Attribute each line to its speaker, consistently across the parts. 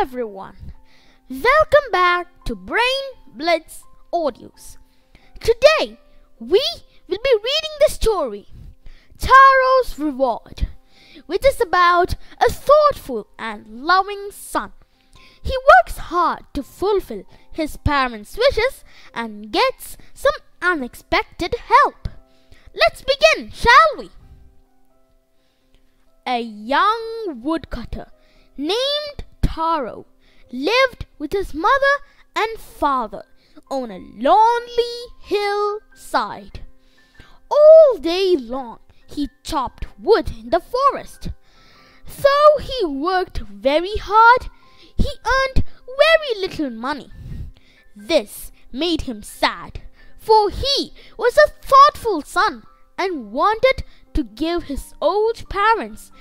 Speaker 1: everyone. Welcome back to Brain Blitz Audios. Today we will be reading the story Taro's Reward, which is about a thoughtful and loving son. He works hard to fulfill his parents' wishes and gets some unexpected help. Let's begin, shall we? A young woodcutter named Taro lived with his mother and father on a lonely hillside. All day long he chopped wood in the forest. Though he worked very hard, he earned very little money. This made him sad, for he was a thoughtful son and wanted to give his old parents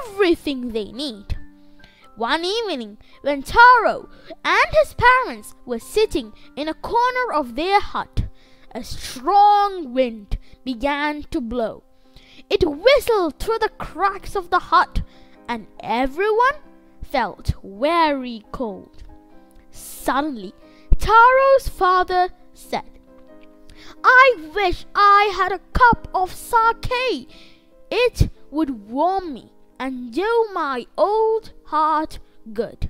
Speaker 1: everything they need. One evening, when Taro and his parents were sitting in a corner of their hut, a strong wind began to blow. It whistled through the cracks of the hut, and everyone felt very cold. Suddenly, Taro's father said, I wish I had a cup of sake. It would warm me and do my old heart good.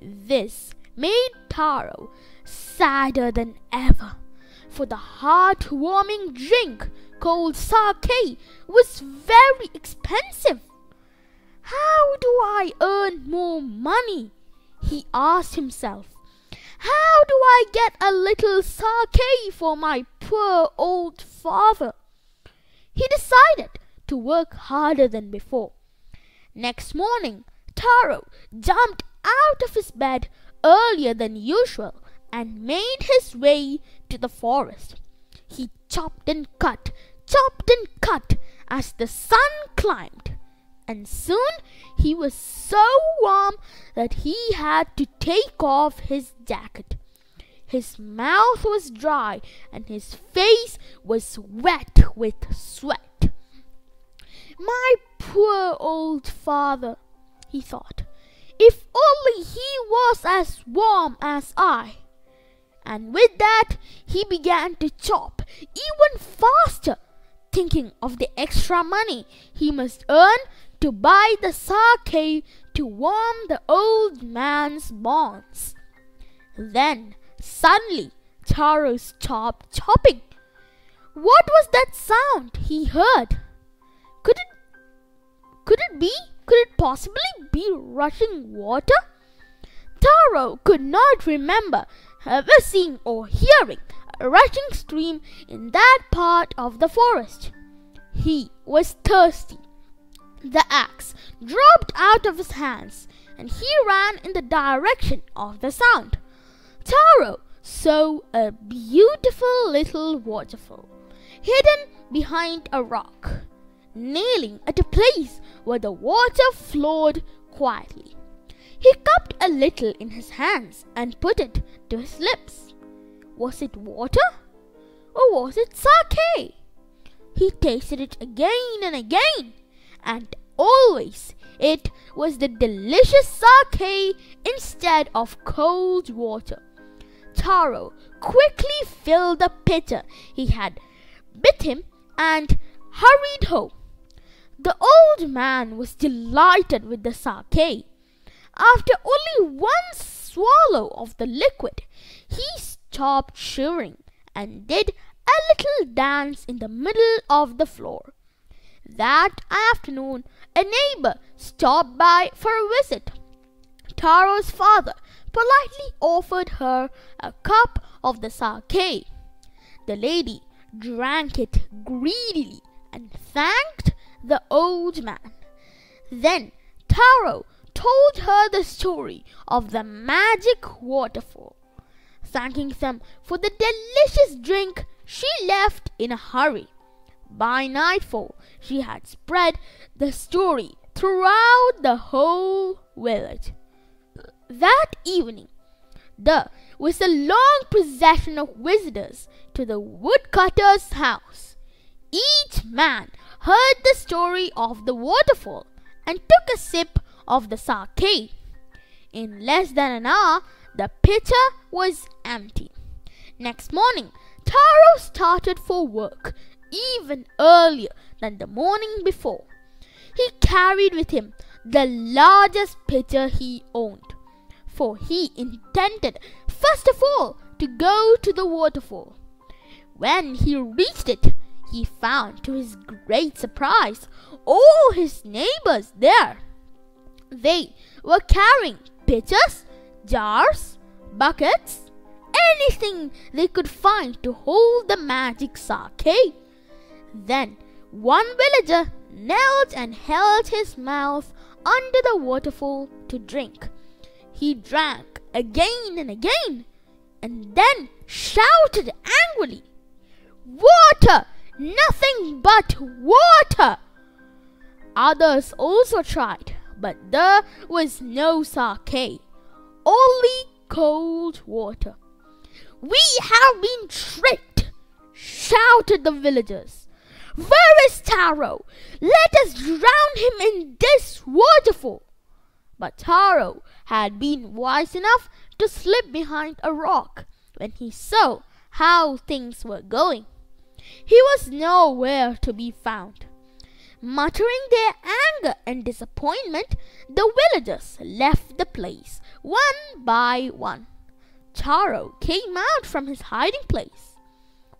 Speaker 1: This made Taro sadder than ever, for the heart-warming drink called sake was very expensive. How do I earn more money? he asked himself. How do I get a little sake for my poor old father? He decided to work harder than before. Next morning, Taro jumped out of his bed earlier than usual and made his way to the forest. He chopped and cut, chopped and cut as the sun climbed, and soon he was so warm that he had to take off his jacket. His mouth was dry and his face was wet with sweat. My poor old father, he thought. If only he was as warm as I. And with that, he began to chop even faster, thinking of the extra money he must earn to buy the sake to warm the old man's bones. Then, suddenly, Taro stopped chopping. What was that sound he heard? Could it could it be? Could it possibly be rushing water? Taro could not remember ever seeing or hearing a rushing stream in that part of the forest. He was thirsty. The axe dropped out of his hands and he ran in the direction of the sound. Taro saw a beautiful little waterfall hidden behind a rock kneeling at a place where the water flowed quietly. He cupped a little in his hands and put it to his lips. Was it water? Or was it sake? He tasted it again and again, and always it was the delicious sake instead of cold water. Taro quickly filled the pitcher he had with him and hurried home. The old man was delighted with the sake. After only one swallow of the liquid, he stopped shivering and did a little dance in the middle of the floor. That afternoon, a neighbor stopped by for a visit. Taro's father politely offered her a cup of the sake. The lady drank it greedily and thanked the old man. Then Taro told her the story of the magic waterfall. Thanking them for the delicious drink, she left in a hurry. By nightfall, she had spread the story throughout the whole village. That evening, there was a long procession of visitors to the woodcutter's house. Each man heard the story of the waterfall and took a sip of the sake. In less than an hour, the pitcher was empty. Next morning, Taro started for work even earlier than the morning before. He carried with him the largest pitcher he owned, for he intended first of all to go to the waterfall. When he reached it, he found to his great surprise all his neighbors there. They were carrying pitchers, jars, buckets, anything they could find to hold the magic sake. Then one villager knelt and held his mouth under the waterfall to drink. He drank again and again, and then shouted angrily, Water! Nothing but water! Others also tried, but there was no sake, only cold water. We have been tricked, shouted the villagers. Where is Taro? Let us drown him in this waterfall. But Taro had been wise enough to slip behind a rock when he saw how things were going. He was nowhere to be found. Muttering their anger and disappointment, the villagers left the place one by one. Taro came out from his hiding place.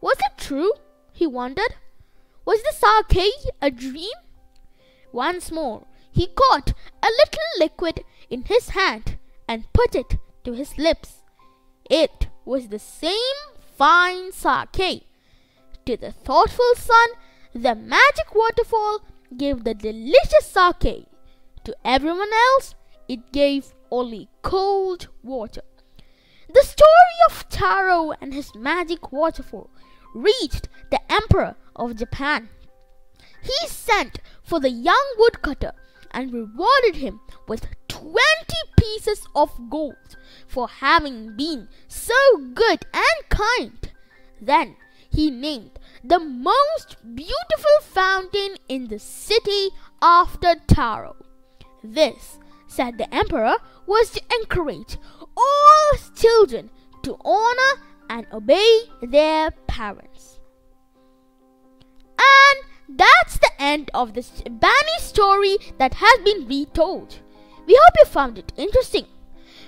Speaker 1: Was it true? he wondered. Was the sake a dream? Once more, he caught a little liquid in his hand and put it to his lips. It was the same fine sake. To the thoughtful son, the magic waterfall gave the delicious sake. To everyone else, it gave only cold water. The story of Taro and his magic waterfall reached the Emperor of Japan. He sent for the young woodcutter and rewarded him with twenty pieces of gold for having been so good and kind. Then he named the most beautiful fountain in the city after Taro. This, said the emperor, was to encourage all children to honor and obey their parents. And that's the end of this Bani story that has been retold. We hope you found it interesting.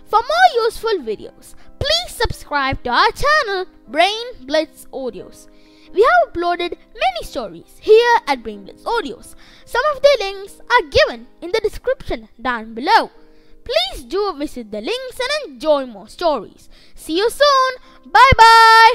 Speaker 1: For more useful videos, please subscribe to our channel Brain Blitz Audios. We have uploaded many stories here at Brain Blitz Audios. Some of the links are given in the description down below. Please do visit the links and enjoy more stories. See you soon. Bye bye.